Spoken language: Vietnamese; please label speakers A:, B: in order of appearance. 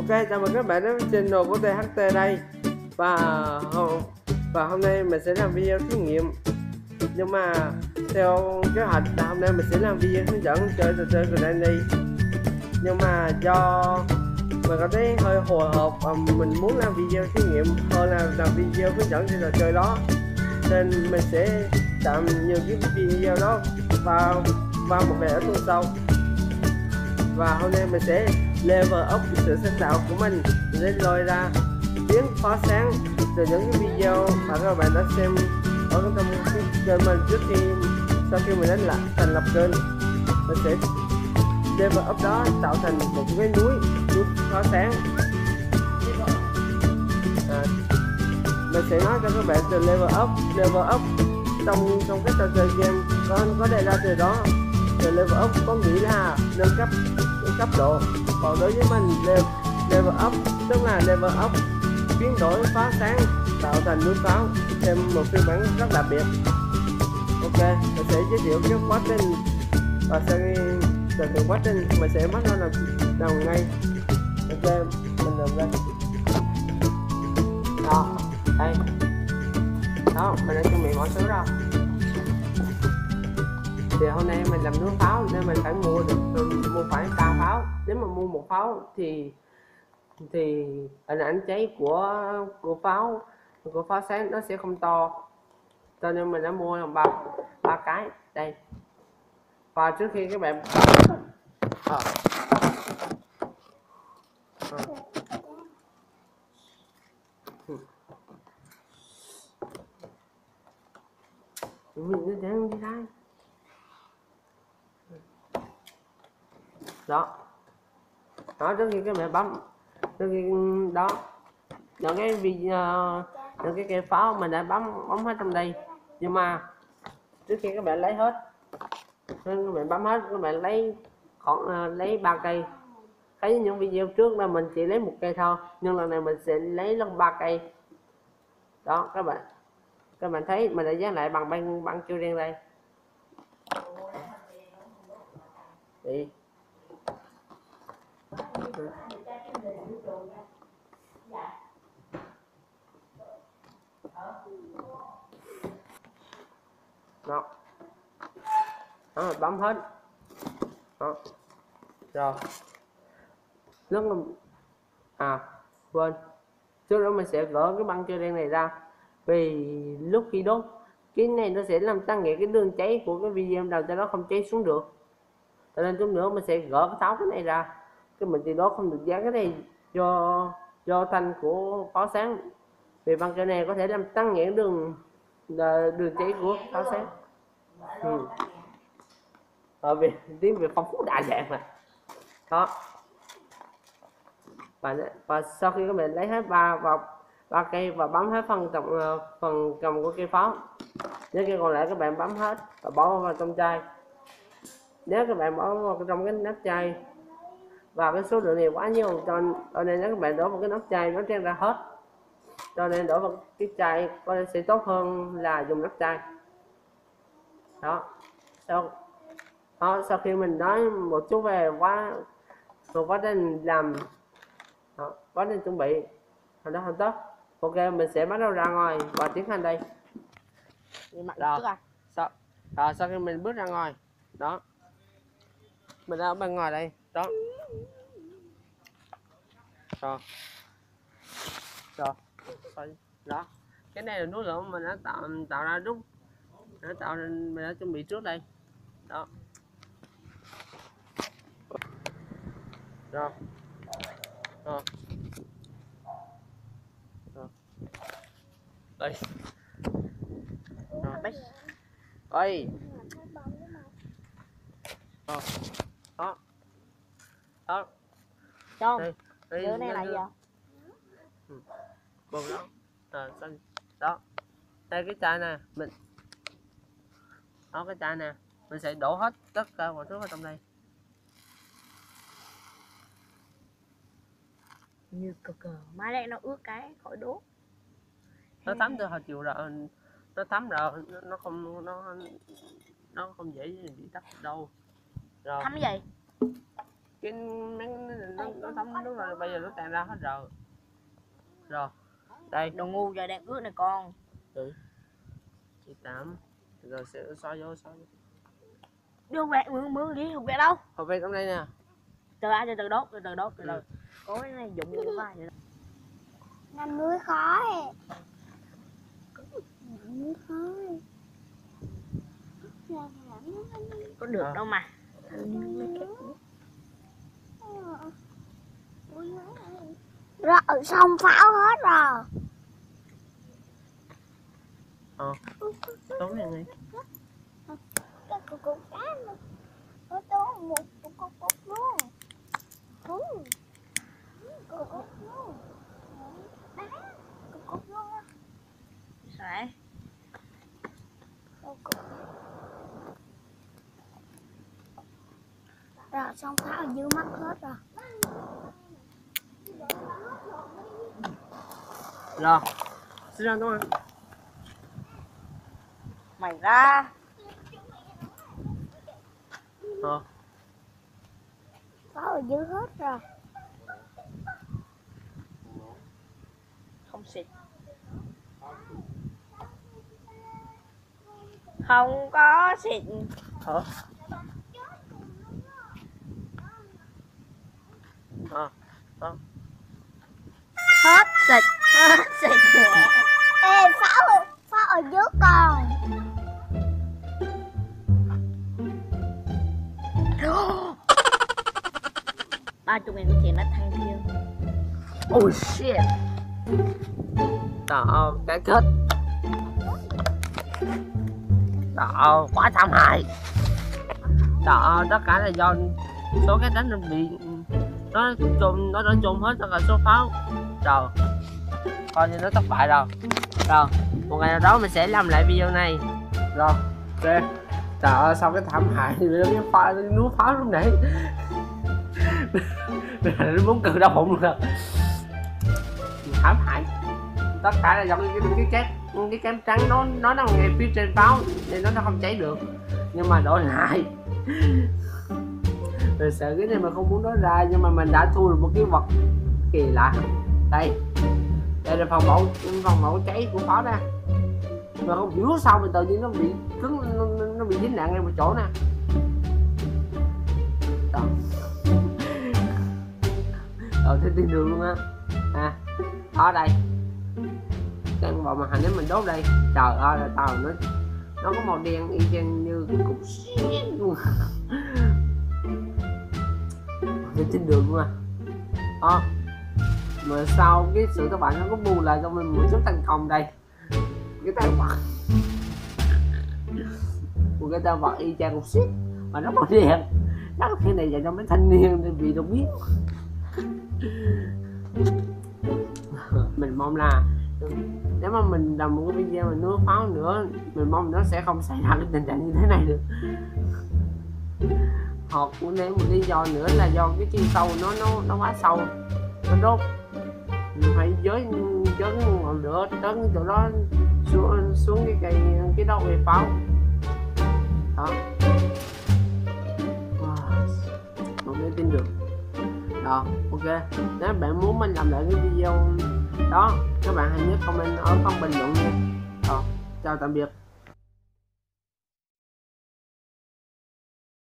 A: Ok, chào mừng các bạn đến với channel của THT đây. Và hôm, và hôm nay mình sẽ làm video thí nghiệm. Nhưng mà theo kế hoạch là hôm nay mình sẽ làm video hướng dẫn chơi trò chơi Granny Nhưng mà do mình cảm thấy hơi hồi hộp và mình muốn làm video thí nghiệm hơn là làm video hướng dẫn cho trò chơi đó. Nên mình sẽ tạm nhiều cái video đó vào vào một ngày ở tuần sau. Và hôm nay mình sẽ level up sự sáng tạo của mình để lôi ra tiếng phá sáng từ những cái video mà các bạn đã xem ở trong cái kênh mình trước khi sau khi mình đánh lại thành lập kênh. Mình sẽ level up đó tạo thành một cái núi núi phá sáng. À, mình sẽ nói cho các bạn từ level up level up trong trong cái trò chơi game. Có có đề ra từ đó từ level up có nghĩa là nâng cấp nâng cấp độ còn đối với mình level, level up tức là level up biến đổi phá sáng tạo thành núi pháo thêm một phiên bản rất đặc biệt. Ok mình sẽ giới thiệu cái quá trình và sẽ từ từ quá trình mình sẽ bắt đầu làm đầu ngay. Ok mình làm ra đó đây. Đó mình đã chuẩn bị mọi thứ rồi thì hôm nay mình làm nước pháo, nên mình phải mua được ừ, mua phải ba pháo. Nếu mà mua một pháo thì thì hình ảnh cháy của của pháo của pháo sáng nó sẽ không to. Cho nên mình đã mua làm ba ba cái. Đây. Và trước khi các bạn à. À. mình đang đi đây đó. Đó, trước khi các bạn bấm, trước khi ừ, đó. Những cái video ờ, những cái cây pháo mình đã bấm bấm hết trong đây. Nhưng mà trước khi các bạn lấy hết nên các bạn bấm hết, các bạn lấy khoảng ờ, lấy ba cây. Thấy những video trước là mình chỉ lấy một cây thôi, nhưng lần này mình sẽ lấy lần ba cây. Đó, các bạn các bạn thấy mình đã dán lại bằng băng băng chưa đen đây thì đó. Đó, bấm hết. Đó. Rồi. Lúc à quên. Trước đó mình sẽ gỡ cái băng keo đen này ra. Vì lúc khi đốt, cái này nó sẽ làm tăng nhẹ cái đường cháy của cái video đầu cho nó không cháy xuống được. Cho nên chút nữa mình sẽ gỡ cái tháo cái này ra cái mình thì đó không được dán cái này do do thanh của pháo sáng. Vì băng cái này có thể làm tăng nhẹ đường ờ, đường cháy của pháo sáng. Ừ. Ờ, ở vì tiếng về phong phú đa dạng mà. Đó. Và và sau khi các bạn lấy hết ba vào ba cây và bấm hết phần trọng ờ, phần cầm của cây pháo. Nếu cây còn lại các bạn bấm hết và bỏ vào trong chai. Nếu các bạn bỏ vào trong cái nắp chai và cái số lượng này quá nhiều cho, cho nên nếu các bạn đổ vào cái nắp chai nó tràn ra hết. Cho nên đổ vào cái chai có sẽ tốt hơn là dùng nắp chai. Đó. Sau đó, sau khi mình nói một chút về quá một quá trình làm đó, quá trình chuẩn bị hồi đó hoàn tất ok mình sẽ bắt đầu ra ngoài và tiến hành đây.
B: Rồi
A: à? sau, rồi sau khi mình bước ra ngoài đó. Mình ở bên ngoài đây đó. Rồi rồi đó. Cái này là núi lửa mình đã tạo tạo ra đúng đã tạo nên mình đã chuẩn bị trước đây. Đó. Rồi rồi rồi đây. Rồi ơi đó đó
B: Trông, đứa này là gì vậy?
A: Ừ. Bông đó. Rồi, xanh Đó. Đây cái chai nè Mình Đó cái chai nè. Mình sẽ đổ hết tất cả mọi thứ vào trong đây.
B: Như cờ cờ. Má lại nó ướt cái khỏi đốt.
A: Nó tắm từ hồi chiều rồi Nó tắm rồi Nó không Nó Nó không dễ bị tắt đâu.
B: Rồi. Tắm cái gì?
A: Cái nó, nó thấm nước rồi bây giờ nó tàn ra hết rồi. Rồi đây.
B: Đồ ngu giờ đang ướt này con.
A: Chị tám. Rồi sẽ xóa vô xóa vô.
B: Đưa về mượn mượn đi không về đâu.
A: Hộp về trong đây nè.
B: Từ ai từ từ đốt từ từ đốt từ từ.
A: Ừ.
B: có cái này dụng của vai vậy đó.
C: năm mươi khói. Năm mươi khói
B: có được
A: À.
B: đâu mà
C: rồi xong pháo hết rồi
A: ờ tốn này ngay
C: cái cục cục cá nó to một cục cục cục luôn cục cục luôn đá cục cục luôn á.
B: phải
C: Cục cục. rồi xong pháo dư mắt hết rồi
A: rồi xin ra thôi
B: mày ra.
A: Ờ.
C: Pháo dư hết rồi.
B: Không xịt. Không có xịt.
A: Ờ. Ờ.
B: Hết xịt. Hết xịt
C: ê pháo pháo ở dưới còn.
B: Ba chục nghìn tiền đã thăng thiên
A: oh shit. Trời ơi cái kết trời ơi quá thảm hại. Trời ơi tất cả là do số cái đánh nó bị nó trùng nó đã trùng hết tất cả số pháo. Rồi coi như nó thất bại rồi. Rồi một ngày nào đó mình sẽ làm lại video này. Rồi. Ok. Trời ơi sao cái thảm hại cái pha núi pháo lúc nãy. Nó muốn cự đau bụng rồi à. thảm hại. Tất cả là do cái cái, cái cái kém trắng nó nó nằm ngay phía trên pháo nên nó nó không cháy được. Nhưng mà đổi lại. Mình sợ cái này mà không muốn nói ra nhưng mà mình đã thu được một cái vật kỳ lạ. Đây đây là phòng mẫu phòng mẫu cháy của phó nè. Mà không hiểu sao mà tự nhiên nó bị cứng nó, nó, bị dính nặng ngay một chỗ nè. Đó. rồi thế tin đường luôn á. À ở đây. Căn bộ màn hình nếu mình đốt đây. Trời ơi là tàu nó nó có màu đen y chang như cái cục xiên luôn Thế trên đường luôn à. À, mà sau cái sự các bạn nó có bù lại cho mình một chút thành công đây? Cái tay vật của cái tay vật y chang một xiên mà nó còn đẹp, chắc cái này dành cho mấy thanh niên nên bị đột biết. Mình mong là nếu mà mình làm một cái video mà nuôi pháo nữa mình mong nó sẽ không xảy ra cái tình trạng như thế này được. Hoặc cũng nếu một lý do nữa là do cái chiên sâu nó nó nó quá sâu nó đốt phải giới giới ngọn lửa tấn chỗ đó, xuống xuống cái cây, cái đó về pháo đó. Wow. không thể tin được. Đó, ok. Nếu bạn muốn mình làm lại cái video đó, các bạn hãy nhớ comment ở phần bình luận nha. Chào tạm biệt.